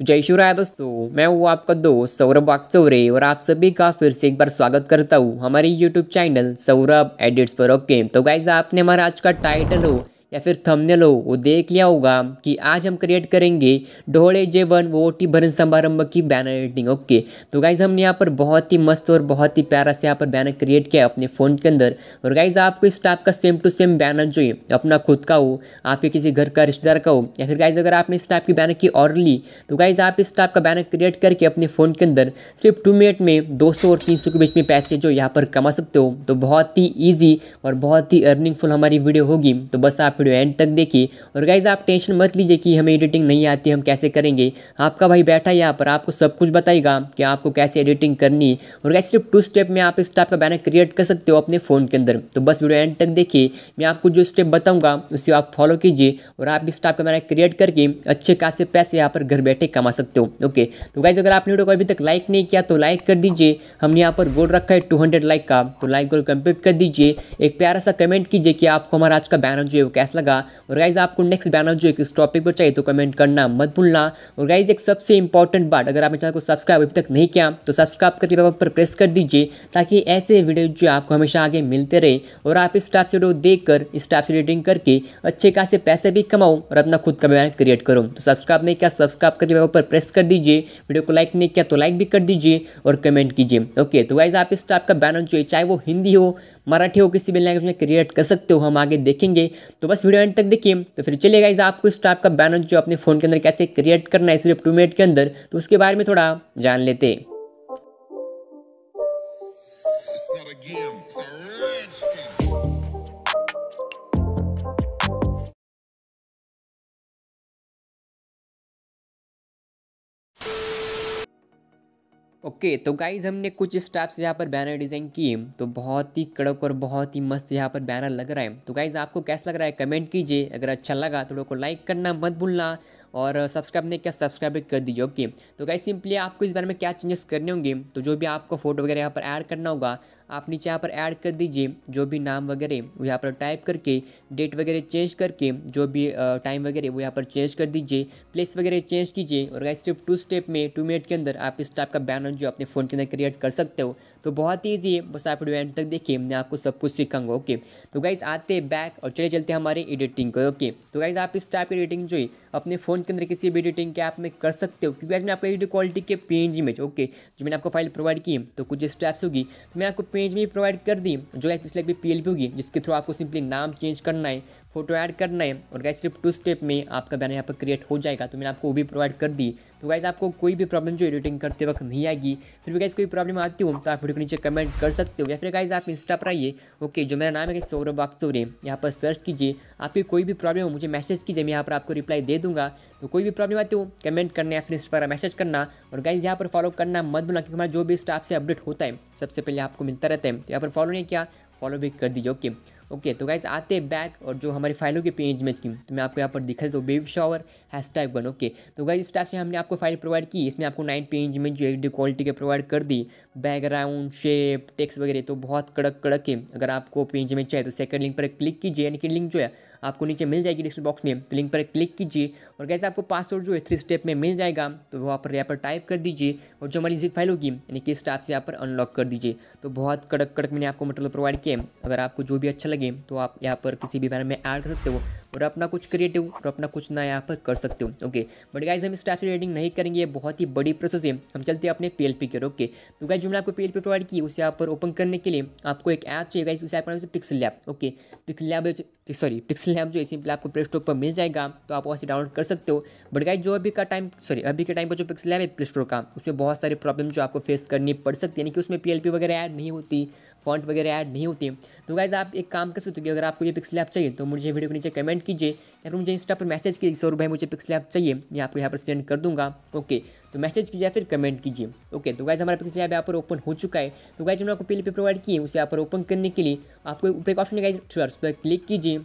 तो जय शिवराय दोस्तों, मैं हूँ आपका दोस्त सौरभ वाकचौरे और आप सभी का फिर से एक बार स्वागत करता हूँ हमारे यूट्यूब चैनल सौरभ एडिट्स पर। ओके तो गाइज़ आपने हमारा आज का टाइटल हो या फिर थंबनेल हो, वो देख लिया होगा कि आज हम क्रिएट करेंगे ढोले जेवन वोटी भरण समारंभ की बैनर एडिटिंग ओके तो गाइज़ हमने यहाँ पर बहुत ही मस्त और बहुत ही प्यारा से यहाँ पर बैनर क्रिएट किया अपने फ़ोन के अंदर। और गाइज़ आपको इस टाइप का सेम टू सेम बैनर जो है अपना खुद का हो, आपके किसी घर का, रिश्तेदार का हो, या फिर गाइज़ अगर आपने इस टाइप की बैनर की ऑर्डर ली तो गाइज़ आप इस टाइप का बैनर क्रिएट करके अपने फ़ोन के अंदर सिर्फ़ टू मिनट में दो सौ और तीन सौ के बीच में पैसे जो यहाँ पर कमा सकते हो। तो बहुत ही ईजी और बहुत ही अर्निंगफुल हमारी वीडियो होगी। तो बस आप वीडियो एंड तक देखिए। और गाइज़ आप टेंशन मत लीजिए कि हमें एडिटिंग नहीं आती, हम कैसे करेंगे। आपका भाई बैठा है यहाँ पर, आपको सब कुछ बताएगा कि आपको कैसे एडिटिंग करनी और गाइज़ सिर्फ़ टू स्टेप में आप इस टाइप का बैनर क्रिएट कर सकते हो अपने फ़ोन के अंदर। तो बस वीडियो एंड तक देखिए। मैं आपको जो स्टेप बताऊँगा, उसे आप फॉलो कीजिए और आप इस टाइप का बैनर क्रिएट करके अच्छे खासे पैसे यहाँ पर घर बैठे कमा सकते हो। ओके तो गाइज़ अगर आपने वीडियो को अभी तक लाइक नहीं किया तो लाइक कर दीजिए। हमने यहाँ पर गोल रखा है टू लाइक का। तो लाइक गोल कंप्लीट कर दीजिए। एक प्यारा सा कमेंट कीजिए कि आपको हमारा आज का बैनर जो है वो कैसा लगा। और गाइज़ आपको नेक्स्ट बैनर जो है किस टॉपिक पर चाहिए तो कमेंट करना मत भूलना। और गाइज़ एक सबसे इंपॉर्टेंट बात, अगर आप चैनल को सब्सक्राइब अभी तक नहीं किया तो सब्सक्राइब करके बटन पर प्रेस कर दीजिए, ताकि ऐसे वीडियो जो आपको हमेशा आगे मिलते रहे। और आप इस टाइप से वीडियो देखकर, इस टाइप से एडिटिंग करके अच्छे खासे पैसे भी कमाओ और अपना खुद का बैनर क्रिएट करो। तो सब्सक्राइब नहीं किया सब्सक्राइब करके बटन पर प्रेस कर दीजिए। वीडियो को लाइक नहीं किया तो लाइक भी कर दीजिए और कमेंट कीजिए। ओके तो गाइज़ आप इस टाइप का बैनर जो है, चाहे वो हिंदी हो मराठी हो किसी भी लैंग्वेज में क्रिएट कर सकते हो, हम आगे देखेंगे। तो बस वीडियो एंड तक देखिए। तो फिर चलेगा इस आपको इस टाइप का बैनर जो अपने फ़ोन के अंदर कैसे क्रिएट करना है सिर्फ़ टू मिनट के अंदर तो उसके बारे में थोड़ा जान लेते ओके तो गाइज़ हमने कुछ स्टेप्स यहाँ पर बैनर डिज़ाइन किए तो बहुत ही कड़क और बहुत ही मस्त यहाँ पर बैनर लग रहा है। तो गाइज़ आपको कैसा लग रहा है? कमेंट कीजिए। अगर अच्छा लगा तो लोगों को लाइक करना मत भूलना। और सब्सक्राइब नहीं किया, सब्सक्राइब कर दीजिए, ओके? तो गाइज़ सिंपली आपको इस बारे में क्या चेंजेस करने होंगे? तो जो भी आपको फ़ोटो वगैरह यहाँ पर ऐड करना होगा, आप नीचे यहाँ पर ऐड कर दीजिए, जो भी नाम वगैरह, वो यहाँ पर टाइप करके डेट वगैरह चेंज करके, जो भी टाइम वगैरह, वो यहाँ पर चेंज कर दीजिए प्लेस वगैरह चेंज कीजिए, और गाइस सिर्फ़ टू स्टेप में टू मिनट के अंदर आप इस टाइप का बैनर जो अपने फ़ोन के अंदर क्रिएट कर सकते हो। तो बहुत ही ईजी है, बस आप वीडियो एंड तक देखिए, मैं आपको सब कुछ सिखाऊँगा, ओके? तो गाइज़ आते बैक और चले चलते हमारे एडिटिंग को, ओके? तो गाइज़ आप इस टाइप की एडिटिंग जो है, अपने फ़ोन के अंदर किसी भी एडिटिंग के ऐप में कर सकते हो, क्योंकि आज मैं आपको एडिट क्वालिटी के पेज इमेज ओके जो मैंने आपको फ़ाइल प्रोवाइड की तो कुछ स्टेप्स होगी तो मैंने आपको पेज में प्रोवाइड कर दी, जो एक पिछले भी पी होगी, जिसके थ्रू आपको सिंपली नाम चेंज करना है फ़ोटो ऐड करना है। और गाइस सिर्फ़ टू स्टेप में आपका बैनर यहाँ पर क्रिएट हो जाएगा। तो मैंने आपको वो भी प्रोवाइड कर दी। तो गाइज़ आपको कोई भी प्रॉब्लम जो एडिटिंग करते वक्त नहीं आएगी, फिर भी गाइज़ कोई प्रॉब्लम आती हो तो आप वीडियो के नीचे कमेंट कर सकते हो। या फिर गाइज़ आप इंस्टा पर आइए। ओके जो मेरा नाम है सौरभ बागचौरे। यहाँ पर सर्च कीजिए। आपकी कोई भी प्रॉब्लम हो, मुझे मैसेज कीजिए। मैं यहाँ पर आपको रिप्लाई दे दूँगा। तो कोई भी प्रॉब्लम आती हो कमेंट करना या फिर इंस्टा पर मैसेज करना। और गाइज़ यहाँ पर फॉलो करना मत भूलना, क्योंकि हमारा जो भी स्टाफ से अपडेट होता है, सबसे पहले आपको मिलता रहता है। तो यहाँ पर फॉलो नहीं किया फॉलो भी कर दीजिए। ओके ओके तो गाइज़ आते हैं बैक और जो हमारी फाइलों की पेज इमेज की तो मैं आपको यहाँ पर दिखा तो baby shower hashtag one okay तो गाइज़ इस टाइप से हमने आपको फ़ाइल प्रोवाइड की, इसमें आपको नाइन पेज इमेज जो एच क्वालिटी के प्रोवाइड कर दी. बैकग्राउंड शेप टेक्स वगैरह तो बहुत कड़क कड़क है. अगर आपको पेज इमेज चाहिए तो सेकंड लिंक पर क्लिक कीजिए, यानी कि लिंक जो है आपको नीचे मिल जाएगी डिस्क्रिप्शन बॉक्स में। तो लिंक पर क्लिक कीजिए। और कैसे आपको पासवर्ड जो है थ्री स्टेप में मिल जाएगा तो वो पर यहाँ पर टाइप कर दीजिए और जो हमारी जिप फ़ाइल होगी, यानी कि स्टाफ से यहाँ पर अनलॉक कर दीजिए। तो बहुत कड़क कड़क मैंने आपको मटेरियल प्रोवाइड किया अगर आपको जो भी अच्छा लगे तो आप यहाँ पर किसी भी बारे में ऐड कर सकते हो। और अपना कुछ क्रिएटिव और अपना कुछ नया यहाँ पर कर सकते हो। ओके बट गाइज़ हम इस टाइप से नहीं करेंगे, ये बहुत ही बड़ी प्रोसेस है। हम चलते हैं अपने पी एल पी के ओके तो गाइज़ जो मैंने आपको पी एल पी प्रोवाइड की, उसे यहाँ पर ओपन करने के लिए आपको एक ऐप चाहिए गाइज़ उस ऐप का नाम PixelLab okay PixelLab sorry PixelLab जो सिंपली आपको प्ले स्टोर पर मिल जाएगा तो आप वहाँ से डाउनलोड कर सकते हो। बट गाइज़ जो अभी का टाइम सॉरी अभी के टाइम पर जो पिक्सल लैब है प्ले स्टोर का, उसमें बहुत सारी प्रॉब्लम जो आपको फेस करनी पड़ सकती है। यानी कि उसमें पी एल पी वगैरह ऐड नहीं होती। फॉन्ट वगैरह ऐड नहीं होती तो गाइज़ आप एक काम कर सकते हो कि अगर आपको ये पिक्सल ऐप चाहिए तो मुझे वीडियो के नीचे कमेंट कीजिए। या फिर मुझे इंस्टा पर मैसेज कीजिए सौ रुपये मुझे पिक्सल ऐप चाहिए, मैं आपको यहाँ पर सेंड कर दूँगा। ओके तो मैसेज कीजिए या फिर कमेंट कीजिए। ओके तो गाइज़ हमारा पिक्सल ऐप यहाँ पर ओपन हो चुका है। तो गाइज़ मैंने आपको पी पे प्रोवाइड किए उसे यहाँ पर ओपन करने के लिए आपको ऊपर एक ऑप्शन गाइज़ उस पर क्लिक कीजिए।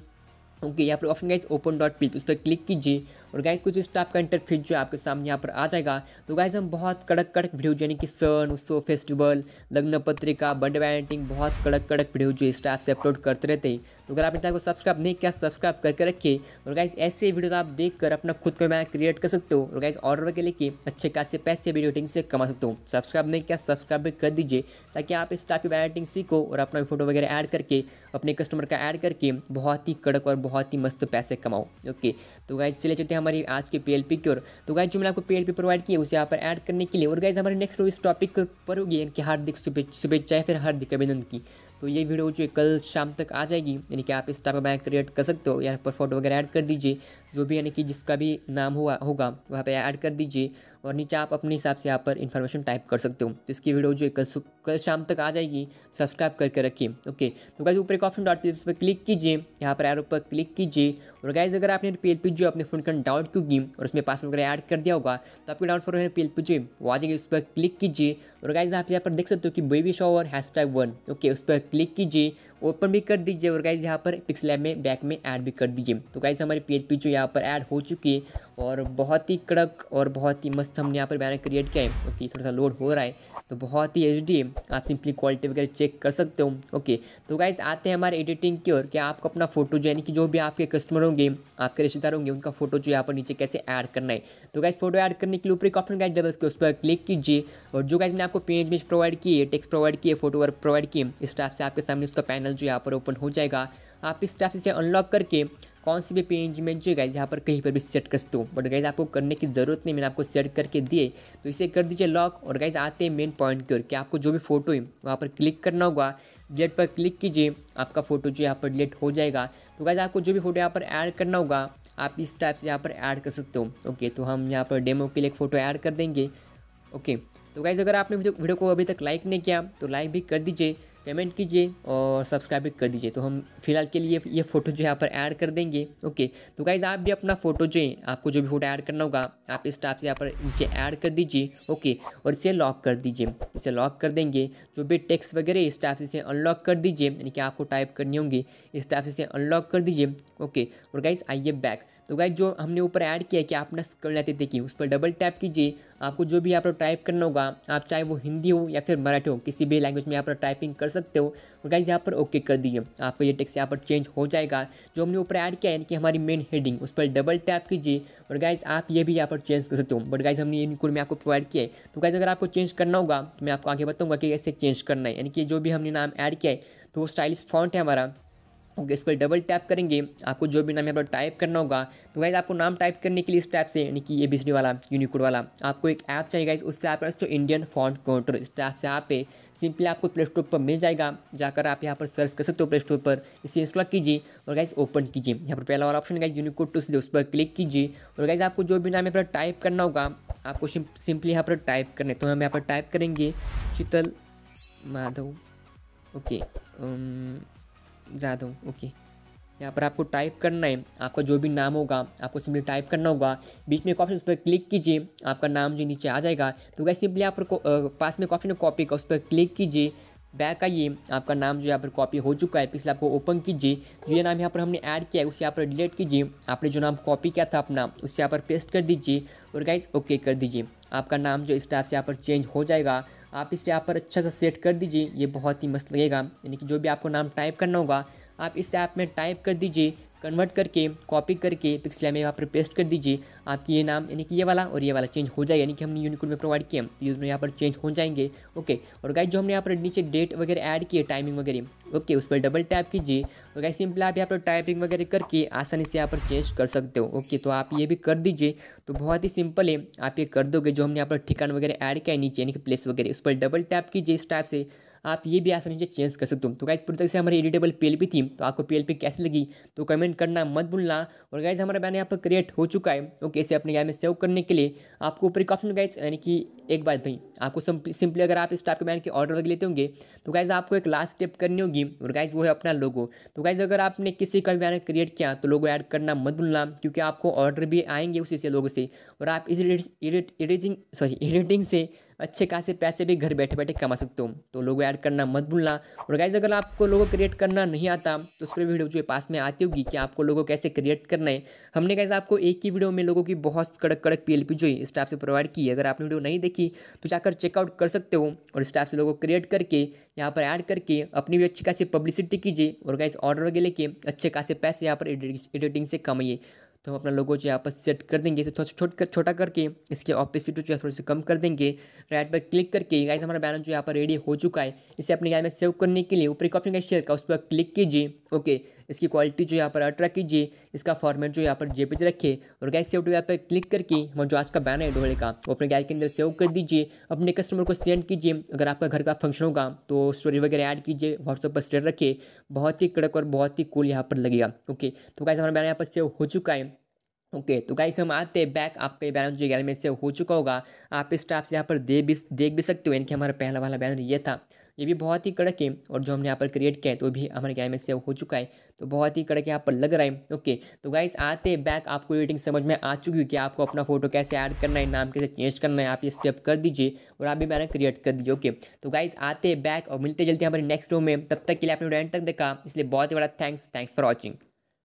ओके यहाँ पर option guys open dot P उस पर क्लिक कीजिए। और गाइज़ कुछ इस टाइप का इंटरफेस जो आपके सामने यहाँ पर आ जाएगा तो गाइज़ हम बहुत कड़क कड़क वीडियो यानी कि सन उत्सव फेस्टिवल लग्न पत्रिका बर्थडे वैलेंटिंग बहुत कड़क कड़क वीडियो जो इस टाइप से अपलोड करते रहते हैं। तो अगर आपने को सब्सक्राइब नहीं किया सब्सक्राइब करके रखिए और गाइज़ ऐसे वीडियो तो आप देख कर अपना खुद का मैं क्रिएट कर सकते हो और गाइज़ ऑर्डर के लेके अच्छे खासे पैसे वीडियो एडिटिंग से कमा सकते हो। सब्सक्राइब नहीं किया सब्सक्राइब भी कर दीजिए ताकि आप इस टाइप की एडिटिंग सीखो और अपना फ़ोटो वगैरह ऐड करके, अपने कस्टमर का ऐड करके बहुत ही कड़क और बहुत ही मस्त पैसे कमाओ। ओके तो गाइज़ चले चलते हैं हमारी आज की पी की ओर। तो गाइज़ जो मैंने आपको पीएलपी प्रोवाइड किया, उसे यहाँ पर ऐड करने के लिए। और गाइज़ हमारे नेक्स्ट इस टॉपिक पर होगी कि हार्दिक शुभेच्छा फिर हार्दिक अभिनंदन की। तो ये वीडियो जो कल शाम तक आ जाएगी। यानी कि आप इस टाइप बैंक क्रिएट कर सकते हो यहाँ पर फ़ोटो वगैरह ऐड कर दीजिए, जो भी यानी कि जिसका भी नाम हुआ, होगा, वहाँ पे ऐड कर दीजिए और नीचे आप अपने हिसाब से यहाँ पर इन्फॉर्मेशन टाइप कर सकते हो। तो इसकी वीडियो जो कल कल शाम तक आ जाएगी। सब्सक्राइब करके रखिए ओके तो गाइज़ ऊपर एक ऑप्शन डॉट पी पर क्लिक कीजिए। यहाँ पर एरो पर क्लिक कीजिए और गाइज़ अगर आपने पी एल जो अपने फ़ोन का डाउनलोड क्योंकि और उसमें पासवर्ड वगैरह ऐड कर दिया होगा तो आपको download for P L P जो वो आ जाएगी, उस पर क्लिक कीजिए और गाइज़ आप यहाँ पर देख सकते हो कि baby shower hash one okay उस पर क्लिक कीजिए, ओपन भी कर दीजिए और गाइज़ यहाँ पर पिक्स में बैक में ऐड भी कर दीजिए। तो गाइज़ हमारी पी जो यहाँ पर ऐड हो चुकी है और बहुत ही कड़क और बहुत ही मस्त हमने यहाँ पर बैनर क्रिएट किया है। क्योंकि थोड़ा सा लोड हो रहा है। तो बहुत ही एच आप सिंपली क्वालिटी वगैरह चेक कर सकते हो। ओके तो गाइज़ आते हैं हमारे एडिटिंग की ओर कि आपको अपना फ़ोटो जो यानी कि जो भी आपके कस्टमर होंगे, आपके रिश्तेदार होंगे, उनका फ़ोटो जो यहाँ पर नीचे कैसे ऐड करना है। तो गाइज़ फ़ोटो ऐड करने के लिए ऊपर एक ऑप्शन गाइड डबल्स के उस पर क्लिक कीजिए और जो गाइज़ मैंने आपको पेज में प्रोवाइड किए टेक्स्ट प्रोवाइड किए फ़ोटो वर्क प्रोवाइड किए इस टाइप से आपके सामने उसका पैनल जो यहाँ पर ओपन हो जाएगा। आप इस टाइप से अनलॉक करके कौन सी भी पेज में जो गाइज़ यहाँ पर कहीं पर भी सेट कर सकते हो। बट गाइज़ आपको करने की ज़रूरत नहीं, मैंने आपको सेट करके दिए तो इसे कर दीजिए लॉक और गाइज़ आते हैं मेन पॉइंट की ओर कि आपको जो भी फ़ोटो है, वहाँ पर क्लिक करना होगा। डिलेट पर क्लिक कीजिए, आपका फ़ोटो जो यहाँ पर डिलेट हो जाएगा। तो गाइज़ आपको जो भी फ़ोटो यहाँ पर ऐड करना होगा, आप इस टाइप से यहाँ पर ऐड कर सकते हो। ओके तो हम यहाँ पर डेमो के लिए एक फ़ोटो ऐड कर देंगे। ओके तो गाइज़ अगर आपने वीडियो को अभी तक लाइक नहीं किया तो लाइक भी कर दीजिए कमेंट कीजिए और सब्सक्राइब भी कर दीजिए। तो हम फ़िलहाल के लिए ये फ़ोटो जो यहाँ पर ऐड कर देंगे ओके तो गाइज़ आप भी अपना फ़ोटो जो है, आपको जो भी फ़ोटो ऐड करना होगा, आप इस टाइप से यहाँ पर नीचे ऐड कर दीजिए ओके और इसे लॉक कर दीजिए। इसे लॉक कर देंगे, जो भी टेक्स्ट वगैरह इस टाइप से इसे अनलॉक कर दीजिए, यानी कि आपको टाइप करनी होंगी, इस टाइप से इसे अनलॉक कर दीजिए ओके और गाइज़ आइए बैक तो गाइज़ जो हमने ऊपर ऐड किया है कि आप कर लेते देखिए, उस पर डबल टैप कीजिए। आपको जो भी यहाँ पर टाइप करना होगा, आप चाहे वो हिंदी हो या फिर मराठी हो, किसी भी लैंग्वेज में यहाँ पर टाइपिंग कर सकते हो। और गाइज़ यहाँ पर ओके कर दीजिए। आपको ये टेक्स्ट यहाँ पर चेंज हो जाएगा। जो हमने ऊपर ऐड किया है, यानी कि हमारी मेन हेडिंग उस पर डबल टैप कीजिए। और गाइज़ आप ये भी यहाँ पर चेंज कर सकते हो। बट गाइज़ हमने कोड में आपको प्रोवाइड किया है। तो गाइज़ अगर आपको चेंज करना होगा तो मैं आपको आगे बताऊँगा कि कैसे चेंज करना है। यानी कि जो भी हमने नाम ऐड किया है तो वो स्टाइलिश फॉन्ट है हमारा। ओके, इस पर डबल टैप करेंगे। आपको जो भी नाम यहाँ पर टाइप करना होगा तो गाइज़ आपको नाम टाइप करने के लिए इस टैप से, यानी कि ए बी वाला यूनिकोड वाला, आपको एक ऐप चाहिए गाइज़ उससे आप तो इंडियन फॉन्ट काउंटर इस टैप से आप पे सिंपली आपको प्ले स्टोर पर मिल जाएगा, जाकर आप यहाँ पर सर्च कर सकते हो प्ले स्टोर पर। इसे इंस्टॉल कीजिए और गाइज़ ओपन कीजिए। यहाँ पर पहला वाला ऑप्शन गाइज़ यूनिकोड टू से उस पर क्लिक कीजिए और गाइज़ आपको जो भी नाम यहाँ पर टाइप करना होगा, आपको सिंपली यहाँ पर टाइप करने तो हम यहाँ पर टाइप करेंगे, शीतल माधव। ओके ज़्यादा ओके। यहाँ पर आपको टाइप करना है, आपका जो भी नाम होगा, आपको सिंपली टाइप करना होगा, बीच में ऑप्शन उस पर क्लिक कीजिए, आपका नाम जो नीचे आ जाएगा तो वैसे सिंपली पर पास में ऑप्शन है कॉपी का, उस पर क्लिक कीजिए बैक आइए, आपका नाम जो यहाँ पर कॉपी हो चुका है, पिछले आपको ओपन कीजिए, जो ये नाम यहाँ पर हमने ऐड किया है, उसे यहाँ पर डिलीट कीजिए, आपने जो नाम कॉपी किया था अपना उससे यहाँ पर पेस्ट कर दीजिए, और गाइज़ ओके कर दीजिए, आपका नाम जो इस टाइप से यहाँ पर चेंज हो जाएगा आप इसे ऐप पर अच्छा सा सेट कर दीजिए, ये बहुत ही मस्त लगेगा। यानी कि जो भी आपको नाम टाइप करना होगा, आप इस ऐप में टाइप कर दीजिए कन्वर्ट करके कॉपी करके पिक्सल में यहाँ पर पेस्ट कर दीजिए। आपकी ये नाम, यानी कि ये वाला और ये वाला चेंज हो जाएगा, यानी कि हमने यूनिकोड में प्रोवाइड किया। तो ये यहाँ पर चेंज हो जाएँगे। ओके और गाइज़ जो हमने यहाँ पर नीचे डेट वगैरह ऐड किए टाइमिंग वगैरह ओके उस पर डबल टैप कीजिए। और गाइज़ सिंपल आप यहाँ पर टाइपिंग वगैरह करके आसानी से यहाँ पर चेंज कर सकते हो। ओके तो आप ये भी कर दीजिए। तो बहुत ही सिंपल है। आप ये कर दोगे, जो हमने यहाँ पर ठिकान वगैरह ऐड किया है नीचे, यानी कि प्लेस वगैरह, उस पर डबल टैप कीजिए इस टाइप से। आप ये भी आसानी से चेंज कर सकते हो। तो गाइज़ पूरी तरह से हमारी एडिटेबल पी थी तो आपको पीएलपी कैसी लगी तो कमेंट करना मत भूलना। और गाइज़ हमारा बैन यहाँ पर क्रिएट हो चुका है ओके इसे अपने गाय में सेव करने के लिए आपको ऊपर एक ऑप्शन गाइज़ यानी कि एक बात भाई, आपको सिंपली अगर आप इस टाइप के बैन के ऑर्डर वगैरह लेते होंगे तो गाइज़ आपको एक लास्ट स्टेप करनी होगी और गाइज़ वो है अपना लोगो तो गाइज़ अगर आपने किसी का भी बैनर क्रिएट किया तो लोगो ऐड करना मत भूलना, क्योंकि आपको ऑर्डर भी आएँगे उसी से लोगों से. और आप इस एडिटिंग सॉरी एडिटिंग से अच्छे खासे पैसे भी घर बैठे बैठे कमा सकते हो. तो लोगो ऐड करना मत भूलना. और गाइज़ अगर आपको लोगो क्रिएट करना नहीं आता तो उस पर वीडियो जो पास में आती होगी कि आपको लोगो कैसे क्रिएट करना है. हमने गाइज़ आपको एक ही वीडियो में लोगों की बहुत कड़क कड़क पी जो इस टाइप से प्रोवाइड की अगर आपने वीडियो नहीं देखी तो जाकर चेकआउट कर सकते हो और इस टाइप से लोगो क्रिएट करके, यहाँ पर ऐड करके अपनी भी अच्छी खासी पब्लिसिटी कीजिए और गाइज़ ऑर्डर वगैरह लेके अच्छे खासे पैसे यहाँ पर एडिटिंग से कमाइए। तो हम अपना लोगो जो यहाँ पर सेट कर देंगे, इसे थोड़ा छोट कर, छोटा करके इसके ऑपोसिट जो है थोड़ा सा कम कर देंगे। राइट पर क्लिक करके गाइस हमारा बैनर जो यहाँ पर रेडी हो चुका है। इसे अपने गाय में सेव करने के लिए ऊपर कॉपी का शेयर का उस पर क्लिक कीजिए। ओके इसकी क्वालिटी जो यहाँ पर अल्ट्रा कीजिए इसका फॉर्मेट जो यहाँ पर जेपेज रखे और गैस सेव टू यहाँ पर क्लिक करके हम जो आज का बैनर है डोले का वो अपने गैस के अंदर सेव कर दीजिए अपने कस्टमर को सेंड कीजिए अगर आपका घर का फ़ंक्शन होगा तो स्टोरी वगैरह ऐड कीजिए व्हाट्सअप पर स्टेट रखिए बहुत ही कड़क और बहुत ही कूल यहाँ पर लगेगा ओके तो गैस हमारा बैनर यहाँ पर सेव हो चुका है ओके okay, तो गाइस हम आते हैं बैक आपके बैनर जो गैलरी में से हो चुका होगा आप इस टाइप से यहाँ पर दे भी देख भी सकते हो यानी कि हमारा पहला वाला बैनर ये था। ये भी बहुत ही कड़क है और जो हमने यहाँ पर क्रिएट किया है तो भी हमारे गैलरी में सेव हो चुका है। तो बहुत ही कड़क यहाँ पर लग रहा है। ओके तो गाइस आते बैक आपको एडिटिंग समझ में आ चुकी है कि आपको अपना फ़ोटो कैसे ऐड करना है, नाम कैसे चेंज करना है, आप ये स्टेप कर दीजिए और आप भी मैंने क्रिएट कर दीजिए। ओके तो गाइस आते बैक और मिलते जल्दी हमारे नेक्स्ट रो में। तब तक के लिए आपने एंड तक देखा, इसलिए बहुत ही बड़ा थैंक्स थैंक्स फॉर वॉचिंग